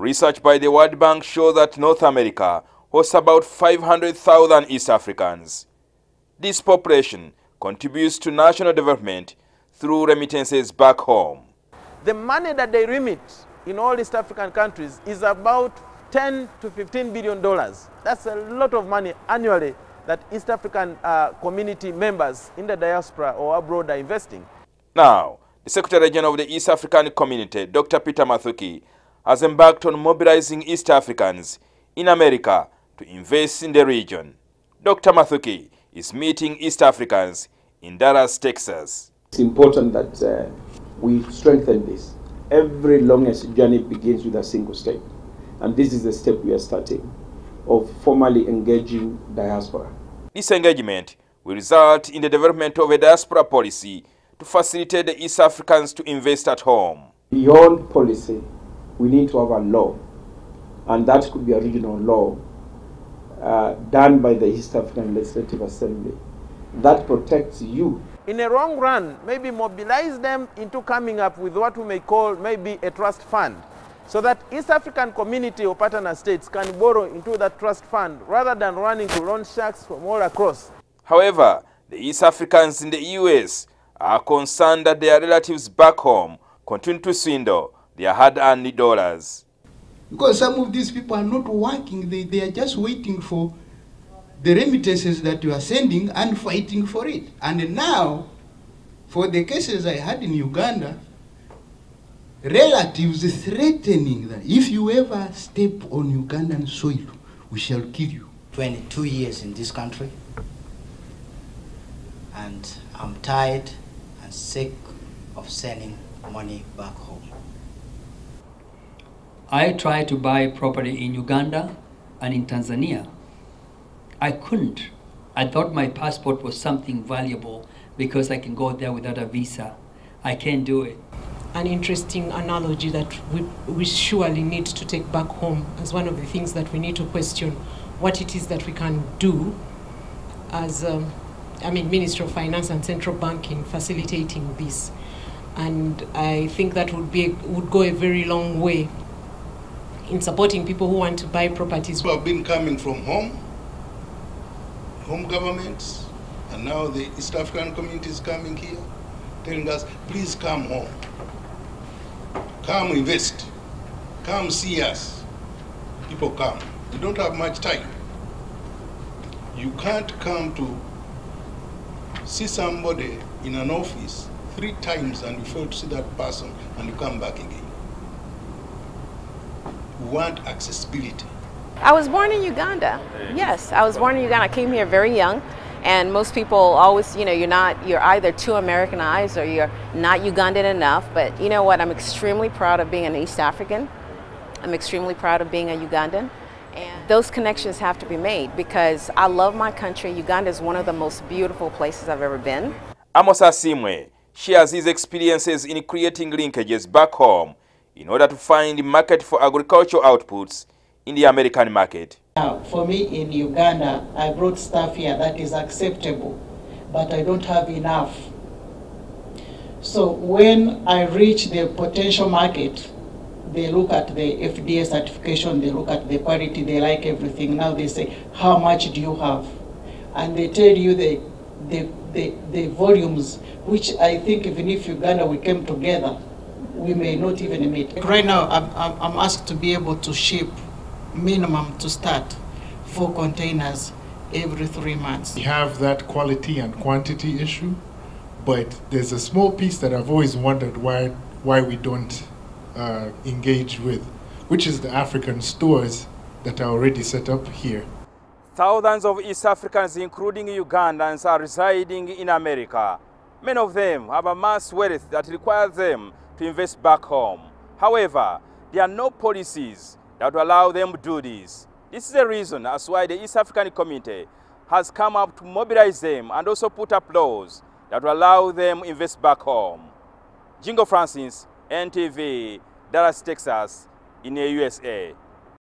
Research by the World Bank shows that North America hosts about 500,000 East Africans. This population contributes to national development through remittances back home. The money that they remit in all East African countries is about 10 to 15 billion dollars. That's a lot of money annually that East African uh, community members in the diaspora or abroad are investing. Now, the Secretary General of the East African Community, Dr. Peter Mathuki, has embarked on mobilizing East Africans in America to invest in the region. Dr. Mathuki is meeting East Africans in Dallas, Texas. It's important that uh, we strengthen this. Every longest journey begins with a single step. And this is the step we are starting of formally engaging diaspora. This engagement will result in the development of a diaspora policy to facilitate the East Africans to invest at home. Beyond policy, we need to have a law, and that could be a regional law uh, done by the East African Legislative Assembly that protects you. In a long run, maybe mobilize them into coming up with what we may call maybe a trust fund so that East African community or partner states can borrow into that trust fund rather than running to loan sharks from all across. However, the East Africans in the US are concerned that their relatives back home continue to swindle their hard-earned dollars. Because some of these people are not working, they, they are just waiting for the remittances that you are sending and fighting for it. And now, for the cases I had in Uganda, relatives threatening that if you ever step on Ugandan soil, we shall kill you. 22 years in this country, and I'm tired and sick of sending money back home. I tried to buy property in Uganda and in Tanzania. I couldn't. I thought my passport was something valuable because I can go there without a visa. I can't do it. An interesting analogy that we, we surely need to take back home as one of the things that we need to question what it is that we can do as, um, I mean, Ministry of Finance and Central Bank in facilitating this. And I think that would, be, would go a very long way in supporting people who want to buy properties. People have been coming from home, home governments, and now the East African community is coming here, telling us, please come home. Come invest. Come see us. People come. You don't have much time. You can't come to see somebody in an office three times and you fail to see that person and you come back again. We want accessibility. I was born in Uganda. Yes, I was born in Uganda. I came here very young. And most people always, you know, you're not, you're either too Americanized or you're not Ugandan enough. But you know what? I'm extremely proud of being an East African. I'm extremely proud of being a Ugandan. And those connections have to be made because I love my country. Uganda is one of the most beautiful places I've ever been. Amos Asimwe shares his experiences in creating linkages back home in order to find the market for agricultural outputs in the American market. Now, for me in Uganda, I brought stuff here that is acceptable, but I don't have enough. So when I reach the potential market, they look at the FDA certification, they look at the quality, they like everything. Now they say, how much do you have? And they tell you the, the, the, the volumes, which I think even if Uganda we came together, we may not even meet. Right now, I'm, I'm, I'm asked to be able to ship minimum to start four containers every three months. We have that quality and quantity issue, but there's a small piece that I've always wondered why why we don't uh, engage with, which is the African stores that are already set up here. Thousands of East Africans, including Ugandans, are residing in America. Many of them have a mass wealth that requires them to invest back home. However, there are no policies that will allow them to do this. This is the reason as why the East African community has come up to mobilize them and also put up laws that will allow them invest back home. Jingo Francis, NTV, Dallas, Texas, in the USA.